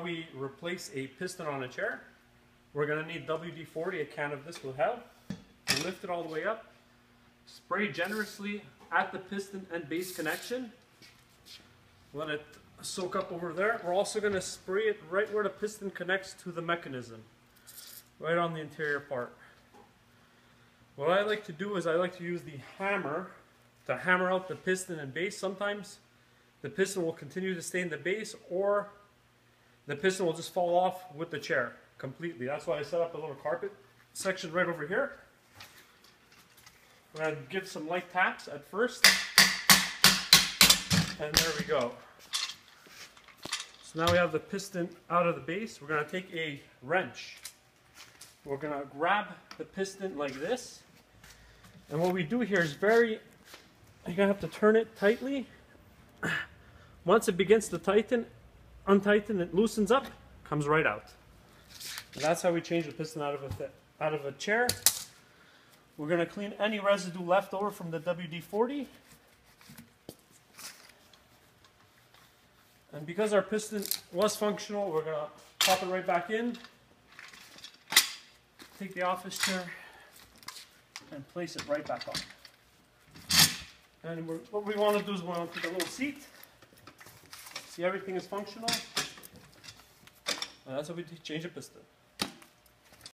We replace a piston on a chair. We're going to need WD-40, a can of this will help. Lift it all the way up. Spray generously at the piston and base connection. Let it soak up over there. We're also going to spray it right where the piston connects to the mechanism. Right on the interior part. What I like to do is I like to use the hammer to hammer out the piston and base. Sometimes the piston will continue to stay in the base or the piston will just fall off with the chair completely. That's why I set up a little carpet section right over here. We're going to give some light taps at first. And there we go. So now we have the piston out of the base. We're going to take a wrench. We're going to grab the piston like this. And what we do here is very, you're going to have to turn it tightly. Once it begins to tighten, untighten, it loosens up, comes right out. And that's how we change the piston out of a, out of a chair. We're going to clean any residue left over from the WD-40. And because our piston was functional, we're going to pop it right back in. Take the office chair and place it right back on. And what we want to do is we want to take a little seat. See everything is functional. And that's how we change a piston.